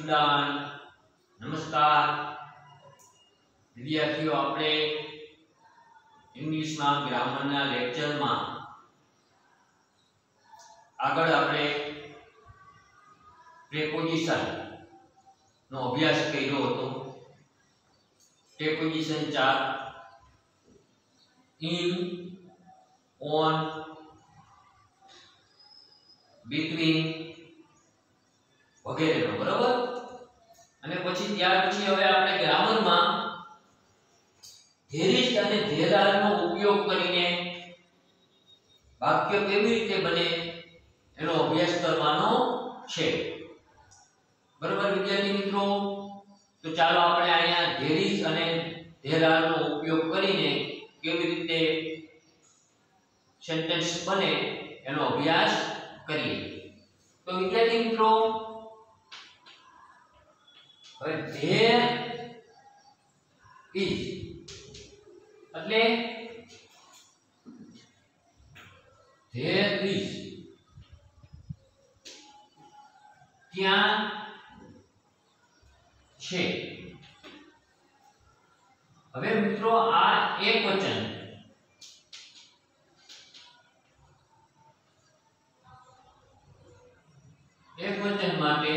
Student નમસ્કાર. વિદ્યાર્થીઓ, આપણે ઇંગ્લિશમાં ગ્રામરના લેક્ચરમાં આગળ આપણે પ્રેપોઝિશન નો અભ્યાસ કર્યો હતો. પ્રેપોઝિશન ચાર ઇન ઓન બિટવીન વગેરેનો બરોબર? અને પછી ત્યાર પછી હવે આપણે ગ્રામરમાં ધેરિસ્ટ અને ધેરારનો ઉપયોગ કરીને વાક્ય કેવી રીતે બને એનો અભ્યાસ કરવાનો છે. બરોબર, વિદ્યાર્થી મિત્રો? તો ચાલો આપણે અહીંયા ધેરિસ અને ધેરારનો ઉપયોગ કરીને કેવી રીતે સેન્ટેન્સ બને એનો અભ્યાસ કરીએ. તો વિદ્યાર્થી મિત્રો હવે ધેર ઇઝ એટલે ધેર ઇઝ ત્યાં છે. હવે મિત્રો આ એક વચન. એક વચન માટે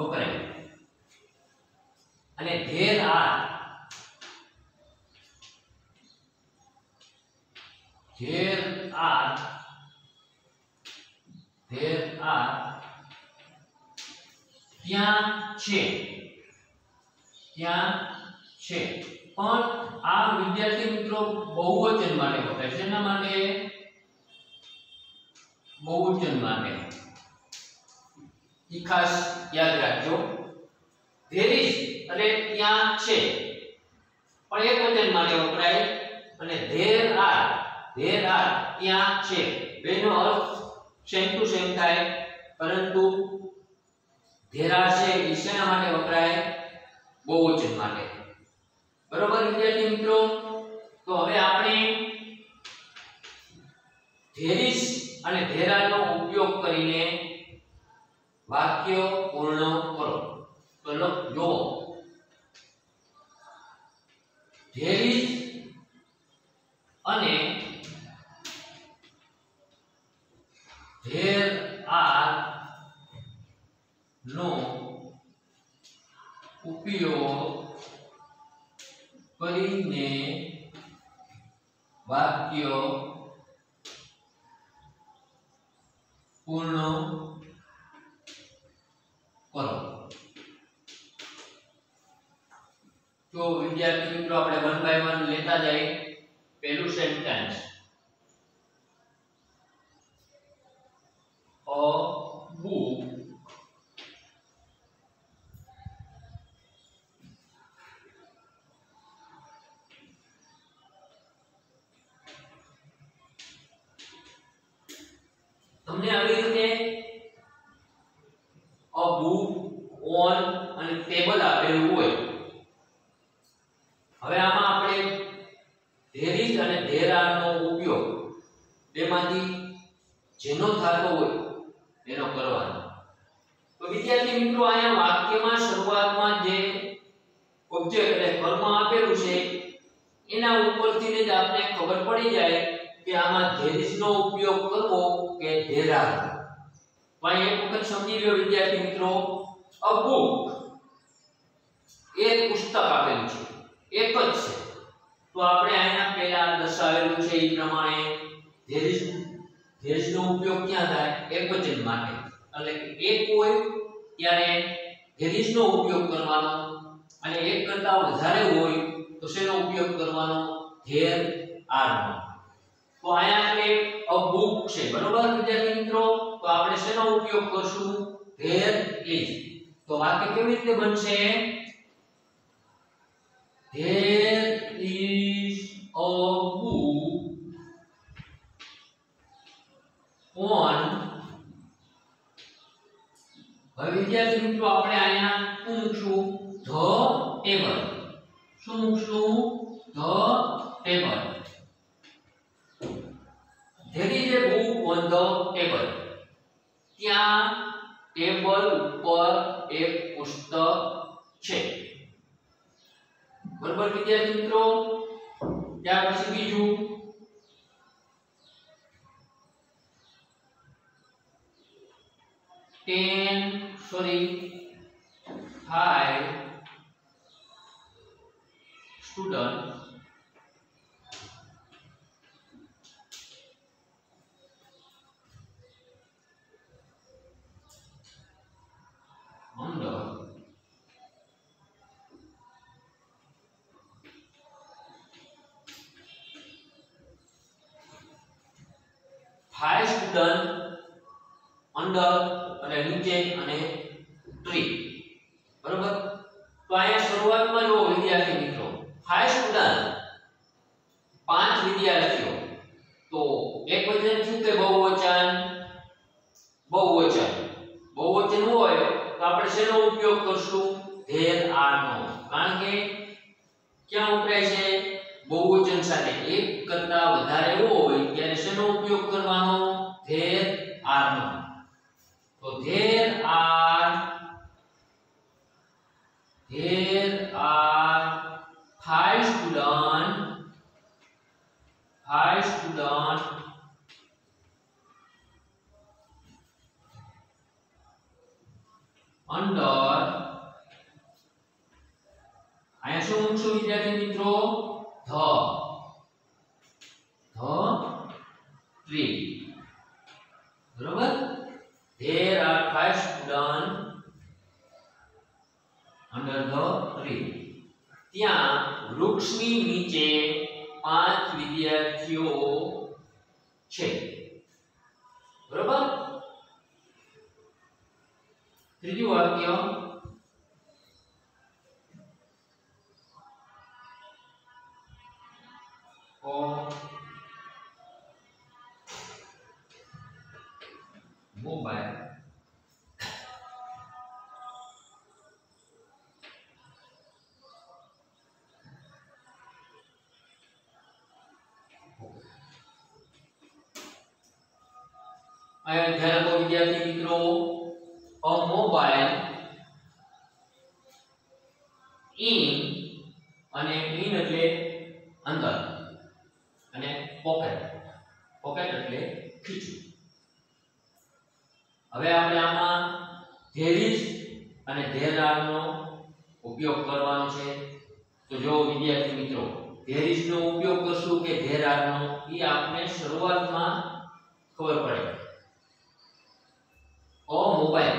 વપરાય અને there are there are there are ત્યાં છે. ત્યાં છે. પણ આ વિદ્યાર્થી મિત્રો બહુવચન માટે વપરાય છે. એના માટે? બહુવચન માટે. ખાસ યાદ રાખજો. there is એટલે ત્યાં છે. પણ એક વચન માટે વપરાય અને there are there are ત્યાં છે. બેનો અર્થ સેમ ટુ સેમ થાય, પરંતુ there are છે એ માટે વપરાય? બહુવચન માટે. બરોબર વિદ્યાર્થી મિત્રો? તો હવે આપણે is અને there are નો ઉપયોગ કરીને વાક્ય પૂર્ણ કરો. લખ જો is અને there are નો ઉપયોગ કરીને વાક્ય પૂર્ણ મિત્રો, આપણે વન બાય વન લેતા જઈએ. પહેલું સેન્ટેન્સ અ બુક તમને આવી રીતે અ બુક ઓન અને ટેબલ આપેલું હોય. હવે આમાં આપણે there અને ધેરાનો ઉપયોગ બેમાંથી જેનો થતો હોય એનો કરવાનો. તો વિદ્યાર્થી મિત્રો, અહીંયા વાક્યમાં શરૂઆતમાં જે ઓબ્જેક્ટ એટલે કર્મ આપેલું છે, એના ઉપરથી જ આપણે ખબર પડી જાય કે આમાં there ઉપયોગ કરવો કે ધેરા પણ એક વખત સમજી લો વિદ્યાર્થી મિત્રો અ બુક એક પુસ્તક આપેલું છે. એક જ છે. તો આપણે આના પહેલા દર્શાવેલું છે એ પ્રમાણે there is ઉપયોગ ક્યાં થાય? એકવચન માટે. એટલે એક હોય ત્યારે is ઉપયોગ કરવાનો અને એક કરતા વધારે હોય તો શેનો ઉપયોગ કરવાનો? ધેર આરનો તો અહીંયા આપણે અ બુક છે. બરોબર વિદ્યાર્થી મિત્રો? તો આપણે શેનો ઉપયોગ કરશું? ધેર ઇઝ તો વાક્ય કેવી રીતે બનશે? There is a book on હવે વિદ્યાર્થી મિત્રો આપણે અહીંયા શું મૂકશું. ધ ટેબલ શું મૂકશું? The table there is a book on the table. ત્યાં ટેબલ ઉપર વિદ્યાર્થી મિત્રો ત્યાર પછી બીજું ten sorry five student five student અંદર અને નીચે અને એક કરતા વધારે હોય ત્યારે શેનો ઉપયોગ કરવાનો? ધેર r નો તો there r there r five student five student, under, અહીંયા શું મૂકશું વિદ્યાર્થી મિત્રો? ધ. ધ ટ્રી મોબાઈલ અહીંયા ધ્યાન આપો વિદ્યાર્થી હવે આપણે આમાં ધેરીજ અને ધેરાળનો ઉપયોગ કરવાનો છે. તો જો વિદ્યાર્થી મિત્રો ધેરીજનો ઉપયોગ કરશું કે ધેરાળનો એ આપણે શરૂઆતમાં ખબર પડે. ઓ મોબાઈલ.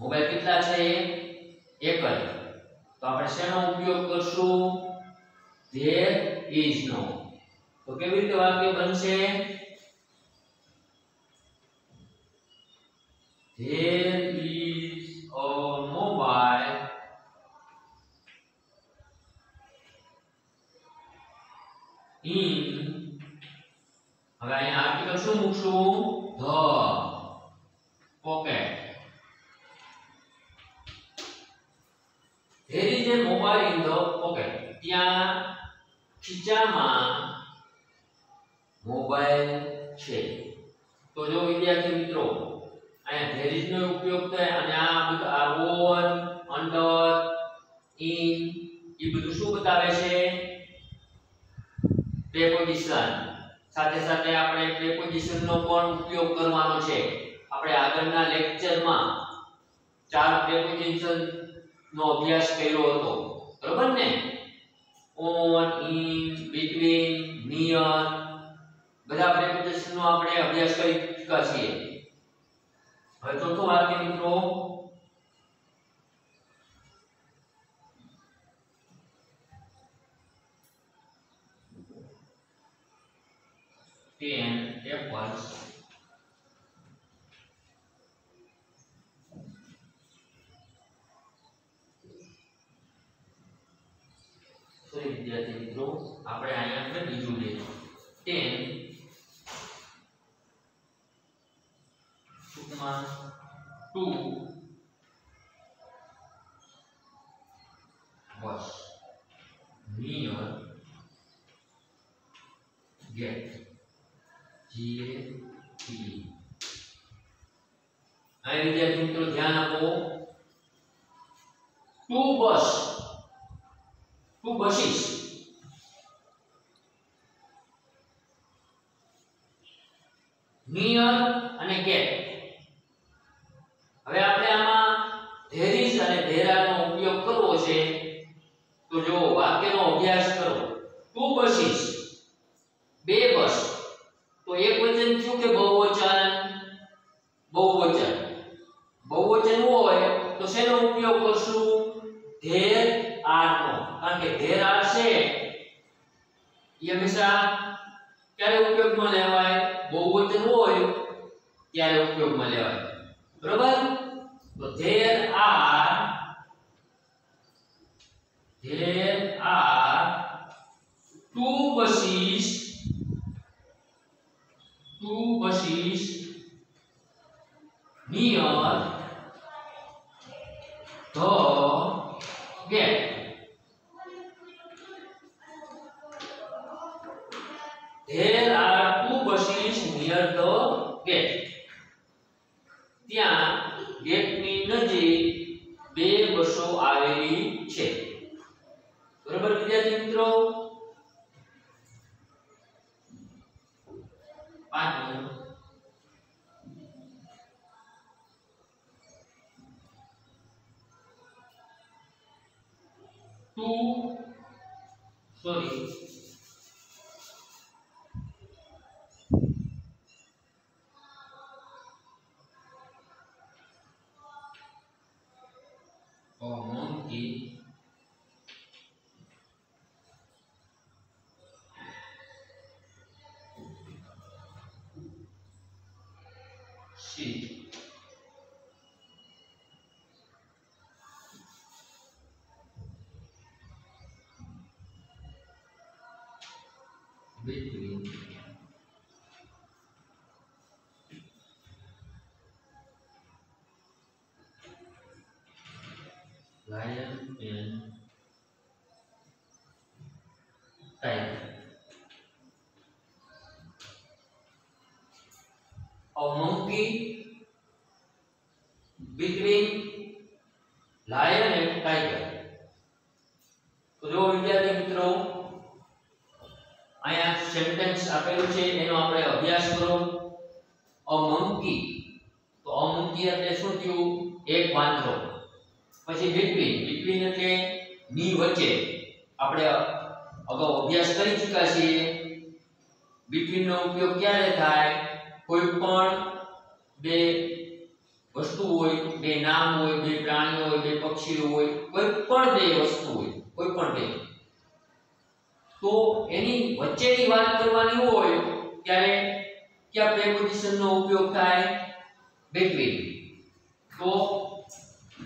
મોબાઈલ કેટલા છે? એક જ. તો આપણે શેનો ઉપયોગ કરશું? ધેર ઇઝ નો તો કેવી રીતે વાક્ય બનશે? Deus. અહીંયા નો ઉપયોગ થાય અને આ બધું આ ઓન અંડર ઇન એ બધું શું બતાવે છે? પ્રેપોઝિશન સાથે સાથે આપણે પ્રેપોઝિશન નો પણ ઉપયોગ કરવાનો છે. આપણે આગળના લેક્ચરમાં ચાર પ્રેપોઝિશન નો અભ્યાસ કર્યો હતો. બરોબર ને? ઓન ઇન બિટવીન નિયર બધા પ્રેપોઝિશન નો આપણે અભ્યાસ કરી ચૂક્યા છીએ. હવે ચોથું વાક્ય મિત્રો ten apples સોરી વિદ્યાર્થી મિત્રો આપણે અહીંયા આપણે બીજું લઈશું ten ટૂંકમાં two was near get G A T E અહીં વિદ્યાર્થી મિત્રો ધ્યાન આપો two bus two buses near અને ગેટ હવે આપણે આમાં ધેર ઇઝ અને ધેર આર નો છે, તો જો વાક્યનો અભ્યાસ કરો. ટુ બસીસ બે બસ. તો એક વચન કે બહુવચન? બહુવચન. બહુવચન હોય, તો શેનો ઉપયોગ કરશું? ધેર આર નો કારણ કે ધેર આર છે. એ હંમેશા ક્યારે ઉપયોગમાં લેવાય? બહુવચન હોય, ત્યારે ઉપયોગમાં લેવાય. બરોબર? તો there are there are two buses Tu floresta. Between lion and tiger. A monkey between lion and tiger. તો જો વિદ્યાર્થી મિત્રો અહીંયા સેન્ટેન્સ આપેલું છે એનો આપણે અભ્યાસ કરો અ મંકી તો અ મંકી એટલે શું થયું એક વાંદરો પછી બિટવીન બિટવીન એટલે ની વચ્ચે આપણે અગાઉ અભ્યાસ કરી ચૂક્યા છીએ બિટવીન નો ઉપયોગ ક્યારે થાય કોઈ પણ બે વસ્તુ હોય, બે નામ હોય, બે પ્રાણીઓ હોય, બે પક્ષીઓ હોય કોઈ પણ બે વસ્તુ હોય કોઈ પણ બે. તો એની વચ્ચેની વાત કરવાની હોય, ત્યારે કયા પ્રેપોઝિશનનો ઉપયોગ થાય? Between. તો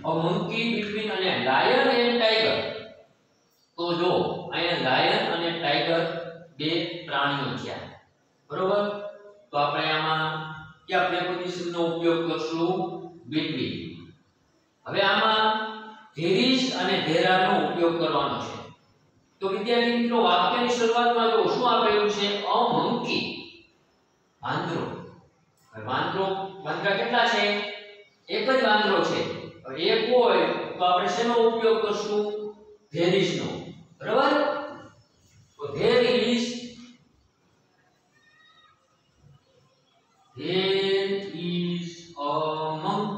અ મંકી between અને લાયન એન્ડ ટાઈગર તો જો, અહીંયા લાયન અને ટાઈગર બે પ્રાણીઓ છે બરોબર? તો આપણે આમાં કયા પ્રેપોઝિશન નો ઉપયોગ કરશું? Between. હવે આમાં there અને there are નો ઉપયોગ કરવાનો છે. તો વિદ્યાર્થી મિત્રો, વાક્યની શરૂઆતમાં જો શું આપેલું છે? અ મંકી વાંદરો. હવે વાંદરો, વાંદરા કેટલા છે? એક જ વાંદરો છે. હવે એક હોય તો આપણે શેનો ઉપયોગ કરશું? there બરાબર?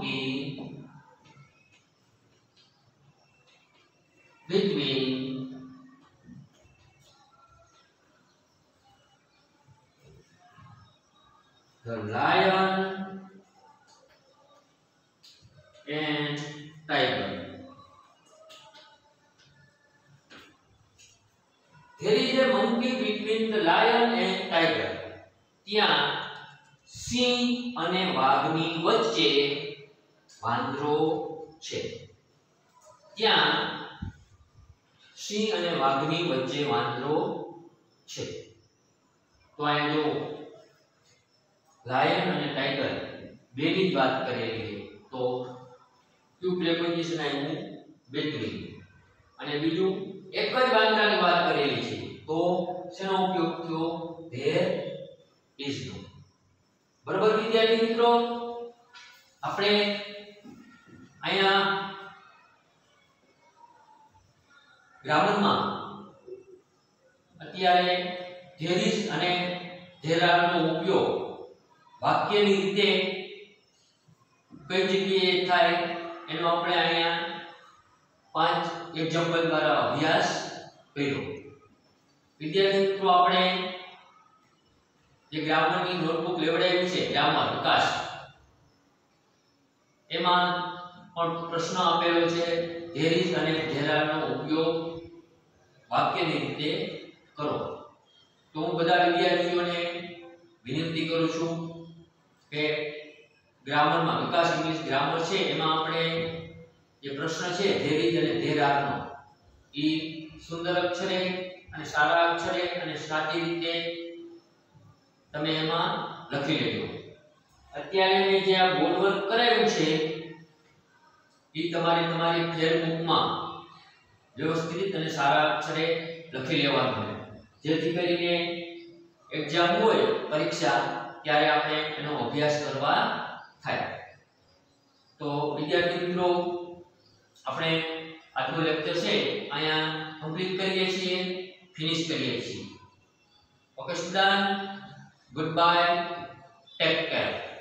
kiện viết miệng the lại. છે. ત્યાં સિંહ અને વાઘની વચ્ચે વાંદરો છે. તો અહીંયા જો લાયન અને ટાઈગર બેની જ વાત કરેલી તો ક્યુ પ્રેપોઝિશન આવ્યું બેટરી અને બીજું એક જ વાંદરાની વાત કરેલી છે. તો શેનો ઉપયોગ થયો? ધેર ઇઝ નો બરાબર વિદ્યાર્થી મિત્રો? આપણે અહીંયા ગ્રામરમાં અત્યારે ધેરીસ અને ધેરાનો ઉપયોગ વાક્યની રીતે કઈ જગ્યાએ થાય એનો આપણે અહીંયા પાંચ એક્ઝામ્પલ દ્વારા અભ્યાસ કર્યો. વિદ્યાર્થી મિત્રો, આપણે જે ગ્રામરની નોટબુક લેવડાવી છે ગ્રામર વિકાસ, એમાં પણ પ્રશ્ન આપેલો છે ધેર ઇઝ અને ધેર આરનો ઉપયોગ વાક્યની રીતે કરો. તો હું બધા વિદ્યાર્થીઓને વિનંતી કરું છું કે ગ્રામરમાં વિકાસ ઇંગ્લિશ ગ્રામર છે, એમાં આપણે જે પ્રશ્ન છે ધેર ઇઝ અને ધેર આરનો એ સુંદર અક્ષરે અને સારા અક્ષરે અને સાચી રીતે તમે એમાં લખી લેજો. અત્યારે મેં જે આ બોર્ડ વર્ક કરાવ્યું છે એ તમારે તમારી ફેરબુકમાં વ્યવસ્થિત અને સારા અક્ષરે લખી લેવાનું જેથી કરીને એક્ઝામ હોય, પરીક્ષા, ત્યારે આપણે એનો અભ્યાસ કરવા થાય. તો વિદ્યાર્થી મિત્રો, આપણે આજનું લેક્ચર છે, અહીંયા કમ્પ્લીટ કરીએ છીએ ફિનિશ કરીએ છીએ. Okay student good bye take care